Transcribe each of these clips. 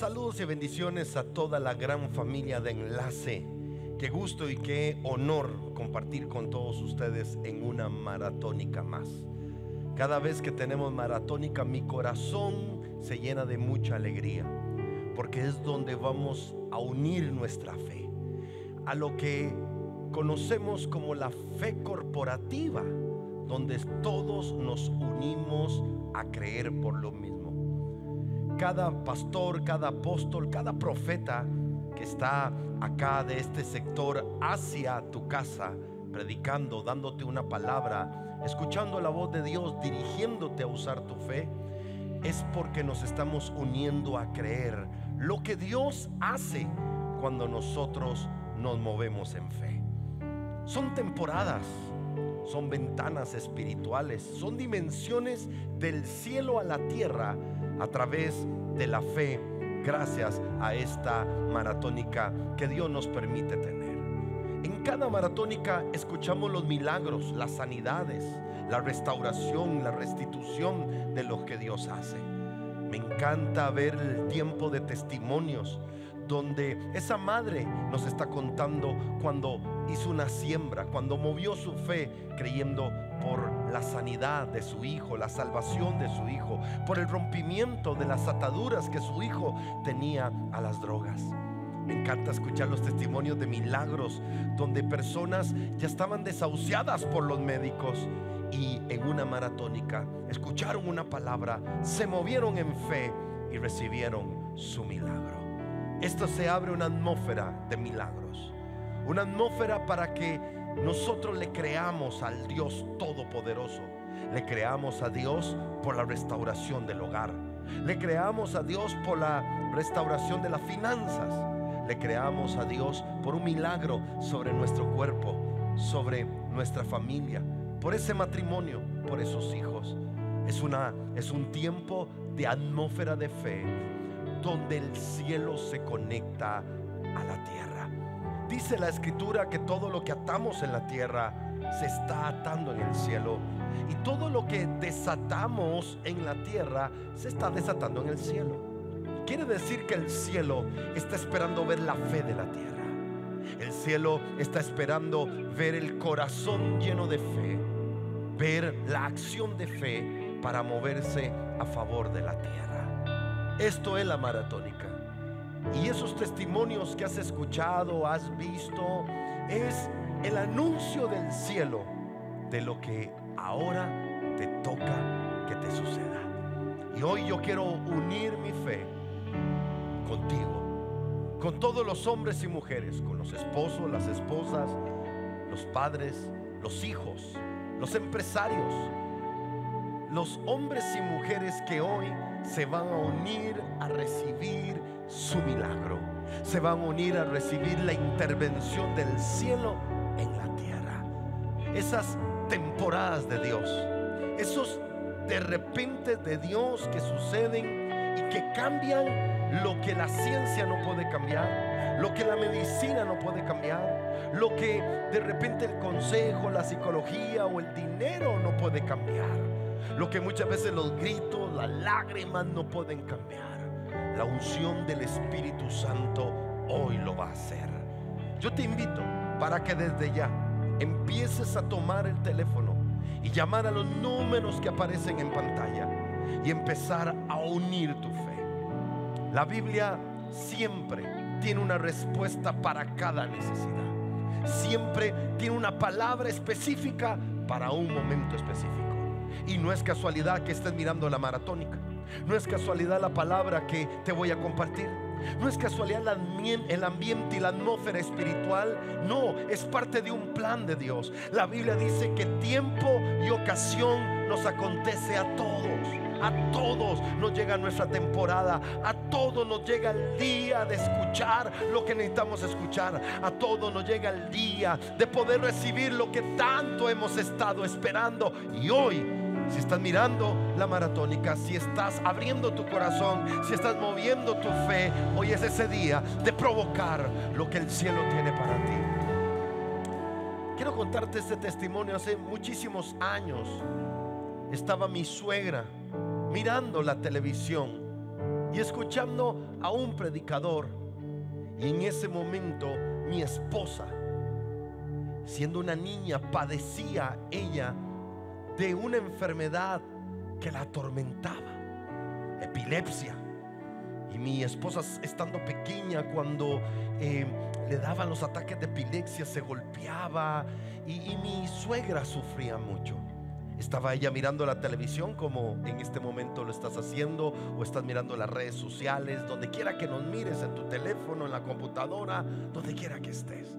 saludos y bendiciones a toda la gran familia de Enlace. Qué gusto y qué honor compartir con todos ustedes en una maratónica más. Cada vez que tenemos maratónica mi corazón se llena de mucha alegría, porque es donde vamos a unir nuestra fe a lo que conocemos como la fe corporativa, donde todos nos unimos a creer por lo mismo cada pastor, cada apóstol, cada profeta que está acá de este sector hacia tu casa, predicando, dándote una palabra, escuchando la voz de Dios, dirigiéndote a usar tu fe, es porque nos estamos uniendo a creer lo que Dios hace cuando nosotros nos movemos en fe. Son temporadas, son ventanas espirituales, son dimensiones del cielo a la tierra a través de la fe gracias a esta maratónica que Dios nos permite tener. En cada maratónica escuchamos los milagros, las sanidades, la restauración, la restitución de lo que Dios hace. Me encanta ver el tiempo de testimonios donde esa madre nos está contando cuando hizo una siembra, cuando movió su fe creyendo por la sanidad de su hijo, la salvación de su hijo, por el rompimiento de las ataduras que su hijo tenía a las drogas. Me encanta escuchar los testimonios de milagros donde personas ya estaban desahuciadas por los médicos y en una maratónica escucharon una palabra, se movieron en fe y recibieron su milagro. Esto se abre una atmósfera de milagros, una atmósfera para que nosotros le creamos al Dios Todopoderoso. Le creamos a Dios por la restauración del hogar. Le creamos a Dios por la restauración de las finanzas. Le creamos a Dios por un milagro sobre nuestro cuerpo, sobre nuestra familia, por ese matrimonio, por esos hijos. Es, una, es un tiempo de atmósfera de fe donde el cielo se conecta a la tierra. Dice la escritura que todo lo que atamos en la tierra se está atando en el cielo. Y todo lo que desatamos en la tierra se está desatando en el cielo. Quiere decir que el cielo está esperando ver la fe de la tierra. El cielo está esperando ver el corazón lleno de fe, ver la acción de fe para moverse a favor de la tierra. Esto es la maratónica. Y esos testimonios que has escuchado, has visto, es el anuncio del cielo de lo que ahora te toca que te suceda. Y hoy yo quiero unir mi fe contigo, con todos los hombres y mujeres, con los esposos, las esposas, los padres, los hijos, los empresarios, los hombres y mujeres que hoy se van a unir a recibir su milagro. Se van a unir a recibir la intervención del cielo en la tierra. Esas temporadas de Dios, esos de repente de Dios que suceden y que cambian lo que la ciencia no puede cambiar, lo que la medicina no puede cambiar, lo que de repente el consejo, la psicología o el dinero no puede cambiar, lo que muchas veces los gritos, las lágrimas no pueden cambiar la unción del Espíritu Santo hoy lo va a hacer. Yo te invito para que desde ya empieces a tomar el teléfono y llamar a los números que aparecen en pantalla y empezar a unir tu fe. La Biblia siempre tiene una respuesta para cada necesidad. Siempre tiene una palabra específica para un momento específico. Y no es casualidad que estés mirando la maratónica. No es casualidad la palabra que te voy a compartir. No es casualidad el ambiente y la atmósfera espiritual. No, es parte de un plan de Dios. La Biblia dice que tiempo y ocasión nos acontece a todos. A todos nos llega nuestra temporada. A todos nos llega el día de escuchar lo que necesitamos escuchar. A todos nos llega el día de poder recibir lo que tanto hemos estado esperando. Y hoy si estás mirando la maratónica, si estás abriendo tu corazón, si estás moviendo tu fe, hoy es ese día de provocar lo que el cielo tiene para ti. Quiero contarte este testimonio. Hace muchísimos años estaba mi suegra mirando la televisión y escuchando a un predicador. Y en ese momento mi esposa, siendo una niña, padecía ella de una enfermedad que la atormentaba, epilepsia. Y mi esposa, estando pequeña, cuando eh, le daban los ataques de epilepsia, se golpeaba y, mi suegra sufría mucho. Estaba ella mirando la televisión como en este momento lo estás haciendo o estás mirando las redes sociales, donde quiera que nos mires, en tu teléfono, en la computadora, donde quiera que estés.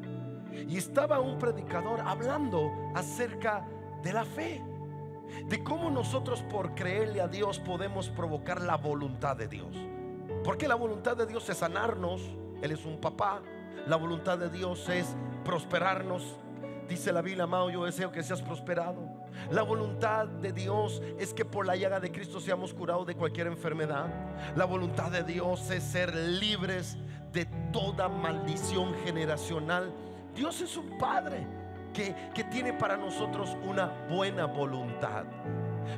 Y estaba un predicador hablando acerca de la fe, de cómo nosotros por creerle a Dios podemos provocar la voluntad de Dios. Porque la voluntad de Dios es sanarnos, Él es un papá, la voluntad de Dios es prosperarnos. Dice la Biblia, amado, yo deseo que seas prosperado. La voluntad de Dios es que por la llaga de Cristo seamos curados de cualquier enfermedad. La voluntad de Dios es ser libres de toda maldición generacional. Dios es un Padre que, tiene para nosotros una buena voluntad.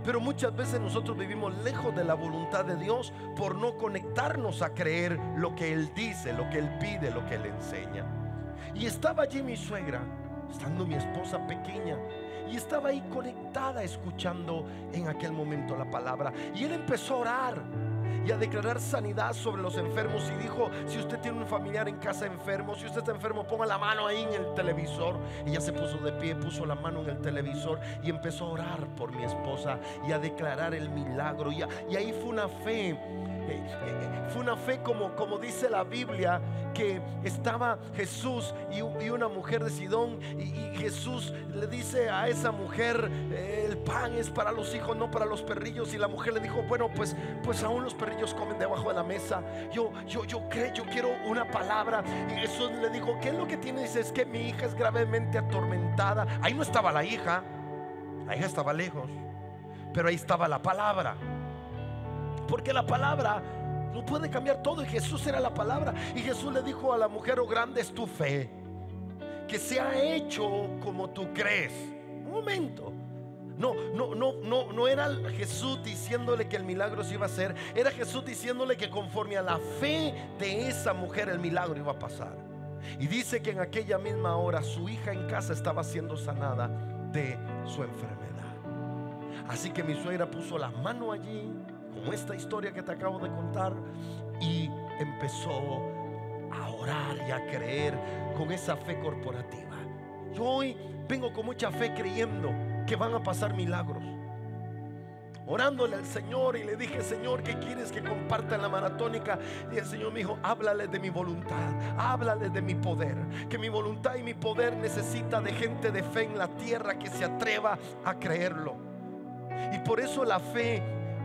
Pero muchas veces nosotros vivimos lejos de la voluntad de Dios por no conectarnos a creer lo que Él dice, lo que Él pide, lo que Él enseña. Y estaba allí mi suegra, estando mi esposa pequeña, y estaba ahí conectada escuchando en aquel momento la palabra. Y Él empezó a orar y a declarar sanidad sobre los enfermos. Y dijo, si usted tiene un familiar en casa enfermo, si usted está enfermo, ponga la mano ahí en el televisor. Ella se puso de pie, puso la mano en el televisor y empezó a orar por mi esposa y a declarar el milagro. Y, ahí fue una fe eh, eh, fue una fe como, como dice la Biblia, que estaba Jesús y, una mujer de Sidón y, Jesús le dice a esa mujer, eh, el pan es para los hijos, no para los perrillos. Y la mujer le dijo, bueno, pues, pues aún los perrillos comen debajo de la mesa. Yo, yo, yo creo, yo quiero una palabra. Y Jesús le dijo, ¿qué es lo que tienes? Es que mi hija es gravemente atormentada. Ahí no estaba la hija, la hija estaba lejos, pero ahí estaba la palabra. Porque la palabra no puede cambiar todo. Y Jesús era la palabra. Y Jesús le dijo a la mujer, oh grande es tu fe. Que se ha hecho como tú crees. Un momento. No, no, no, no, no era Jesús diciéndole que el milagro se iba a hacer. Era Jesús diciéndole que conforme a la fe de esa mujer el milagro iba a pasar. Y dice que en aquella misma hora su hija en casa estaba siendo sanada de su enfermedad. Así que mi suegra puso la mano allí como esta historia que te acabo de contar, y empezó a orar y a creer con esa fe corporativa. Yo hoy vengo con mucha fe creyendo que van a pasar milagros. Orándole al Señor y le dije, Señor, ¿qué quieres que comparta en la maratónica? Y el Señor me dijo, háblale de mi voluntad, háblale de mi poder. Que mi voluntad y mi poder necesita de gente de fe en la tierra que se atreva a creerlo. Y por eso la fe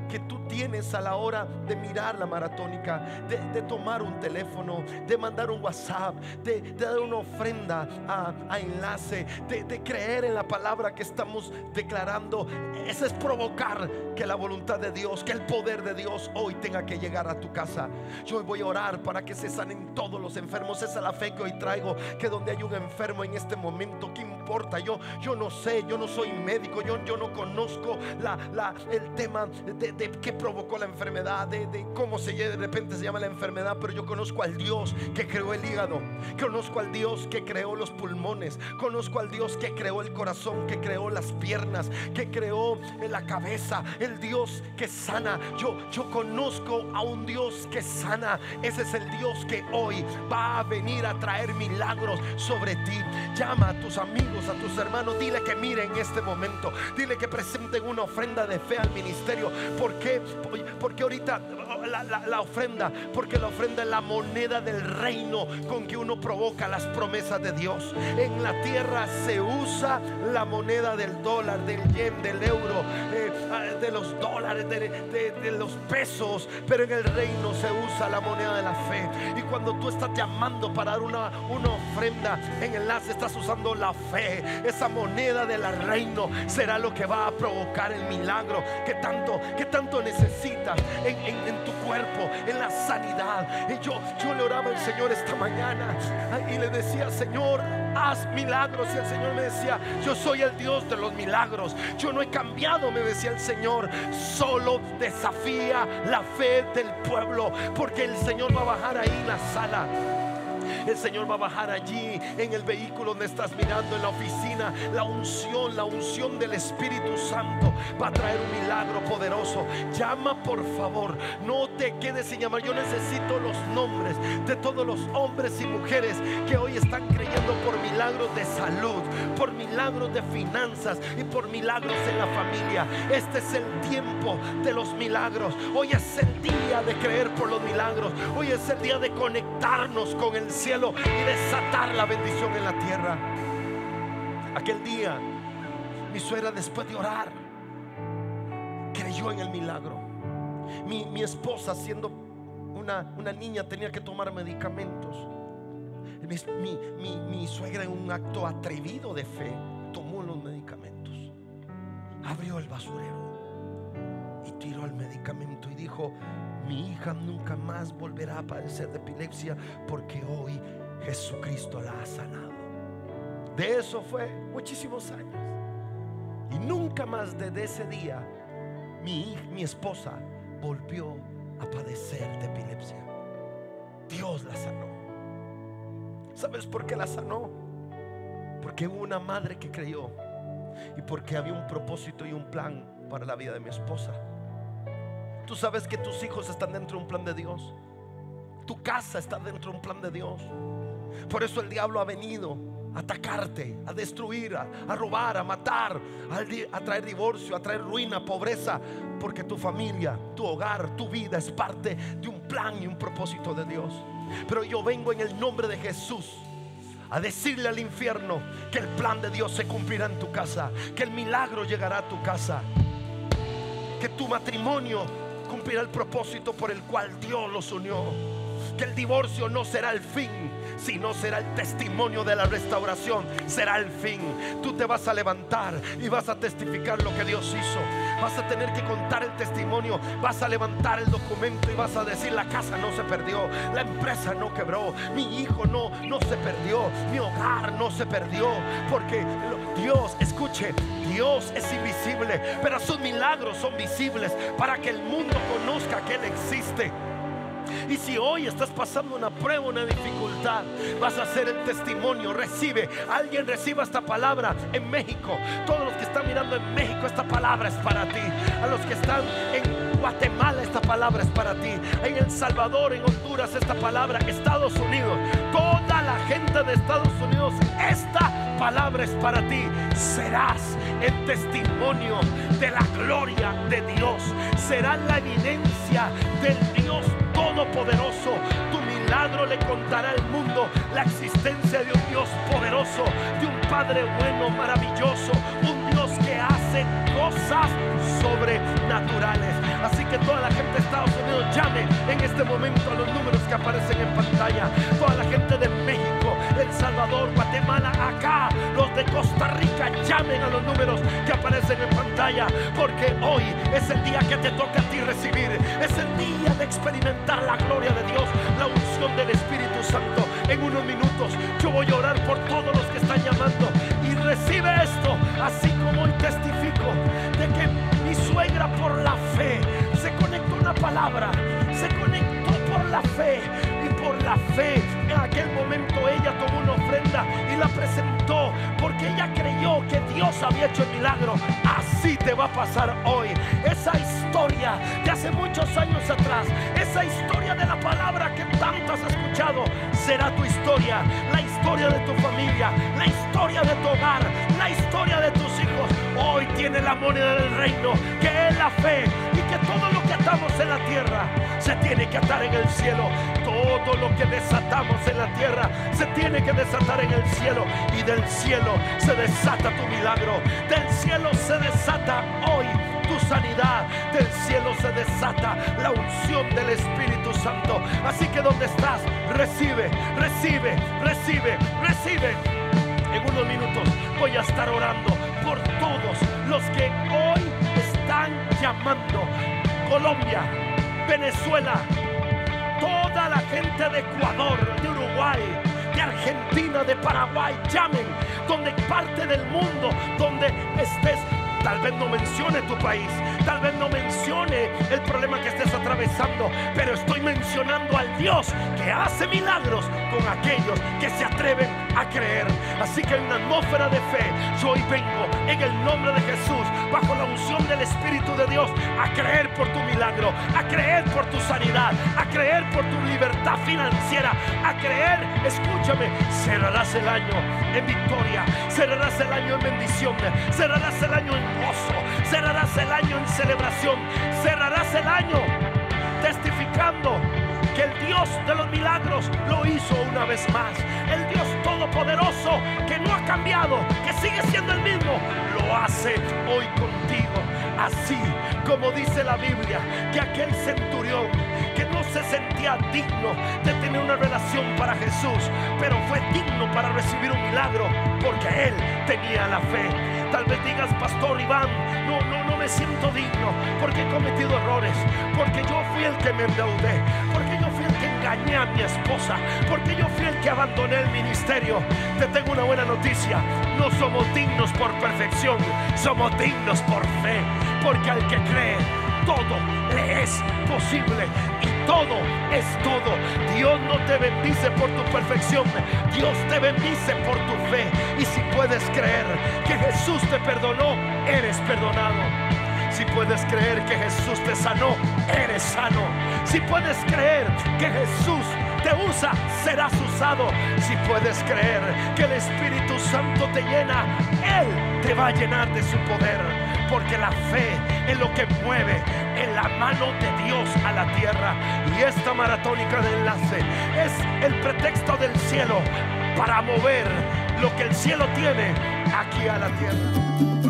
que tú tienes a la hora de mirar la maratónica, de, tomar un teléfono, de mandar un WhatsApp, de, dar una ofrenda a, enlace, de, de, creer en la palabra que estamos declarando. Eso es provocar que la voluntad de Dios, que el poder de Dios hoy tenga que llegar a tu casa. Yo voy a orar para que se sanen todos los enfermos. Esa es la fe que hoy traigo, que donde hay un enfermo en este momento, ¿qué importa? Yo, yo no sé, yo no soy médico, yo, yo no conozco la, la, el tema de de qué provocó la enfermedad, de, cómo se de repente se llama la enfermedad, pero yo conozco al Dios que creó el hígado, conozco al Dios que creó los pulmones, conozco al Dios que creó el corazón, que creó las piernas, que creó la cabeza, el Dios que sana. Yo, yo conozco a un Dios que sana. Ese es el Dios que hoy va a venir a traer milagros sobre ti. Llama a tus amigos, a tus hermanos, dile que miren en este momento, dile que presenten una ofrenda de fe al ministerio. ¿Por qué? Porque ahorita la, ofrenda, porque la ofrenda es la moneda del reino con que uno provoca las promesas de Dios. En la tierra se usa la moneda del dólar, del yen, del euro, eh, ah, de los dólares, de, los pesos, pero en el reino se usa la moneda de la fe. Y cuando tú estás llamando para dar una, una ofrenda en enlace, estás usando la fe. Esa moneda del reino será lo que va a provocar el milagro que tanto, que tanto necesita necesitas en, tu cuerpo, en la sanidad. Y yo, yo le oraba al Señor esta mañana y le decía, Señor, haz milagros. Y el Señor me decía, yo soy el Dios de los milagros. Yo no he cambiado, me decía el Señor. Solo desafía la fe del pueblo, porque el Señor va a bajar ahí la sala. El Señor va a bajar allí en el vehículo donde estás mirando, en la oficina. La unción, la unción del Espíritu Santo va a traer un milagro poderoso. Llama por favor, no te quedes sin llamar. Yo necesito los nombres de todos los hombres y mujeres que hoy están creyendo por milagros de salud, por milagros de finanzas y por milagros en la familia. Este es el tiempo de los milagros. Hoy es el día de creer por los milagros. Hoy es el día de conectarnos con el cielo y desatar la bendición en la tierra. Aquel día, mi suegra después de orar, creyó en el milagro. Mi, esposa, siendo una, una, niña, tenía que tomar medicamentos. Mi, mi suegra, en un acto atrevido de fe, tomó los medicamentos. Abrió el basurero y tiró el medicamento y dijo, mi hija nunca más volverá a padecer de epilepsia porque hoy Jesucristo la ha sanado. De eso fue muchísimos años. Y nunca más desde ese día mi, mi esposa volvió a padecer de epilepsia. Dios la sanó. ¿Sabes por qué la sanó? Porque hubo una madre que creyó y porque había un propósito y un plan para la vida de mi esposa. Tú sabes que tus hijos están dentro de un plan de Dios. Tu casa está dentro de un plan de Dios. Por eso el diablo ha venido a atacarte, a destruir, a, robar, a matar, a, traer divorcio, a traer ruina, pobreza. Porque tu familia, tu hogar, tu vida es parte de un plan y un propósito de Dios. Pero yo vengo en el nombre de Jesús a decirle al infierno que el plan de Dios se cumplirá en tu casa, que el milagro llegará a tu casa, que tu matrimonio cumplirá el propósito por el cual Dios los unió. Que el divorcio no será el fin, sino será el testimonio de la restauración, será el fin. Tú te vas a levantar y vas a testificar lo que Dios hizo. Vas a tener que contar el testimonio, vas a levantar el documento y vas a decir la casa no se perdió, la empresa no quebró, mi hijo no no se perdió, mi hogar no se perdió, porque Dios, escuche, Dios es invisible, pero sus milagros son visibles para que el mundo conozca que él existe. Y si hoy estás pasando una prueba, una dificultad, vas a hacer el testimonio. Recibe, alguien reciba esta palabra en México. Todos los que están mirando en México, esta palabra es para ti. A los que están en Guatemala, esta palabra es para ti. En El Salvador, en Honduras, esta palabra. Estados Unidos, toda la gente de Estados Unidos, esta palabra es para ti. Serás el testimonio de la gloria de Dios. Será la evidencia del Dios Todopoderoso. Tu milagro le contará al mundo la existencia de un Dios poderoso, de un Padre bueno, maravilloso, un Dios que hace cosas sobrenaturales. Así que toda la gente de Estados Unidos llame en este momento a los números que aparecen en pantalla. Toda la gente de México, Salvador, Guatemala, acá, los de Costa Rica, llamen a los números que aparecen en pantalla. Porque hoy es el día que te toca a ti recibir. Es el día de experimentar la gloria de Dios, la unción del Espíritu Santo. En unos minutos yo voy a orar por todos los que están llamando. Y recibe esto, así como hoy testifico de que mi suegra por la fe se conectó una palabra, presentó porque ella creyó que Dios había hecho el milagro. Así te va a pasar hoy. Esa historia de hace muchos años atrás, esa historia de la palabra que tanto has escuchado, será tu historia, la historia de tu familia, la historia de tu hogar, la historia de tus hijos. Hoy tiene la moneda del reino, que es la fe y que todo lo que atamos en la tierra se tiene que atar en el cielo. Todo lo que desatamos en la tierra se tiene que desatar en el cielo y del cielo se desata tu milagro. Del cielo se desata hoy tu sanidad. Del cielo se desata la unción del Espíritu Santo. Así que donde estás, recibe, recibe, recibe, recibe. En unos minutos voy a estar orando por todos los que hoy están llamando Colombia, Venezuela, toda la gente de Ecuador, de Uruguay, de Argentina, de Paraguay, llamen, donde parte del mundo, donde estés. Tal vez no mencione tu país, tal vez no mencione el problema que estés atravesando, pero estoy mencionando al Dios que hace milagros con aquellos que se atreven a creer. Así que en una atmósfera de fe, yo hoy vengo en el nombre de Jesús, bajo la unción del Espíritu de Dios, a creer por tu milagro, a creer por tu sanidad, a creer por tu libertad financiera, a creer, escúchame, cerrarás el año en victoria, cerrarás el año en bendición, cerrarás el año en gozo, cerrarás el año en celebración, cerrarás el año testificando que el Dios de los milagros lo hizo una vez más. El Dios todopoderoso que no ha cambiado, que sigue siendo el mismo, lo hace hoy contigo. Así como dice la Biblia, que aquel centurión que no se sentía digno de tener una relación para Jesús, pero fue digno para recibir un milagro porque él tenía la fe. Tal vez digas, Pastor Iván, no, no, no me siento digno porque he cometido errores, porque yo fui el que me endeudé, porque yo fui el que engañé a mi esposa, porque yo fui el que abandoné el ministerio. Te tengo una buena noticia, no somos dignos por perfección, somos dignos por fe, porque al que cree, todo le es posible y todo es todo. Dios no te bendice por tu perfección, Dios te bendice por tu fe. Y si puedes creer que Jesús te perdonó, eres perdonado. Si puedes creer que Jesús te sanó, eres sano. Si puedes creer que Jesús te usa, serás usado. Si puedes creer que el Espíritu Santo te llena, Él te va a llenar de su poder. Porque la fe es lo que mueve en la mano de Dios a la tierra. Y esta maratónica de enlace es el pretexto del cielo para mover lo que el cielo tiene aquí a la tierra.